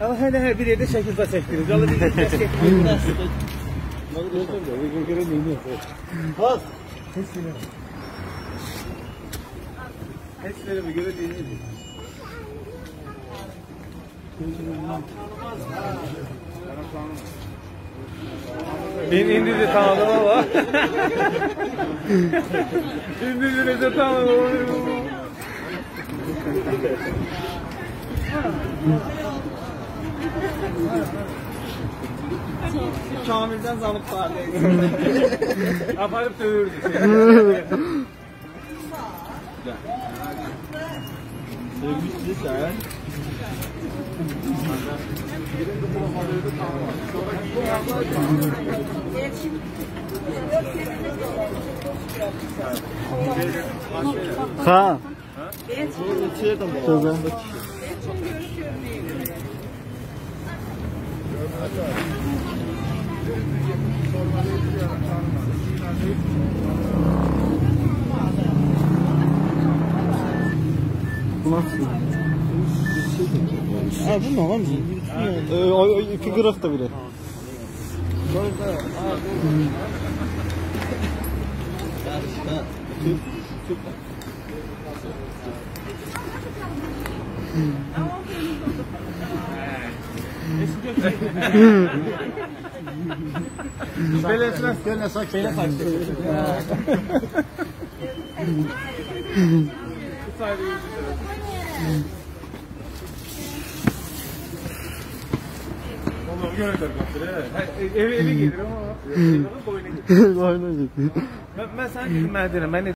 Ama hələ hər bir yerdə şəkil də çəkdirir. Allah bir yerdə çəkdirir. Bak. Hepsine göre değil. İn, İngilizce tanıdım ama. İngilizce tanıdım. Kamil'den zanıp vardı. Aparıp dövürdü seni. Sevmişti sen. Ha. Güzel. Bu nasıl? Ha bu ne lan? Ee, iki kırık da bile. Böyle esnaf. Böyle saç. Böyle saç. Onu göre de Evi evi gelir ama boyuna gelir. Aynen. Ben, ben sana dedim, deyirəm, mən